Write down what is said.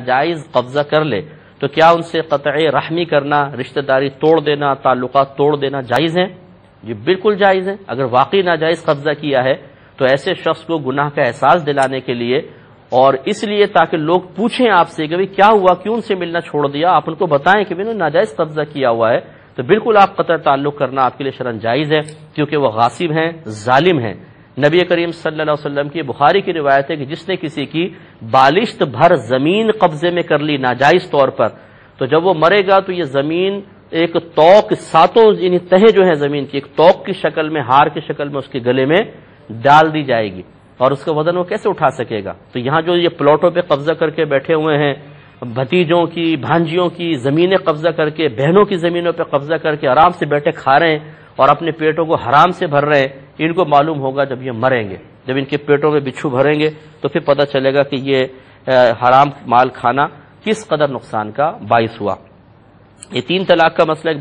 जायज़ कब्जा कर ले तो क्या उनसे कत रहमी करना, रिश्तेदारी तोड़ देना ताल्लुक तोड़ देना जायज़ है? ये बिल्कुल जायज़ है। अगर वाकई नाजायज़ कब्जा किया है तो ऐसे शख्स को गुनाह का एहसास दिलाने के लिए और इसलिए ताकि लोग पूछें आपसे कि भाई क्या हुआ, क्यों उनसे मिलना छोड़ दिया? आप उनको बताएँ कि मैंने नाजायज कब्जा किया हुआ है। तो बिल्कुल आप कतर ताल्लुक करना आपके लिए शरण जायज़ है, क्योंकि वह गासिब हैं, जालिम हैं। नबी करीम सल्लल्लाहु अलैहि वसल्लम की बुखारी की रिवायत है कि जिसने किसी की बालिश्त भर ज़मीन कब्जे में कर ली नाजायज तौर पर तो जब वो मरेगा तो ये ज़मीन एक तोक, सातों यानी तहे जो है ज़मीन की, एक तोक की शक्ल में, हार की शक्ल में उसके गले में डाल दी जाएगी और उसका वज़न वो कैसे उठा सकेगा? तो यहाँ जो ये प्लॉटों पे कब्जा करके बैठे हुए हैं, भतीजों की, भांजियों की जमीनें कब्जा करके, बहनों की जमीनों पे कब्जा करके आराम से बैठे खा रहे हैं और अपने पेटों को हराम से भर रहे हैं इनको मालूम होगा जब ये मरेंगे। जब इनके पेटों में बिच्छू भरेंगे तो फिर पता चलेगा कि ये हराम माल खाना किस कदर नुकसान का बाइस हुआ। ये तीन तलाक का मसला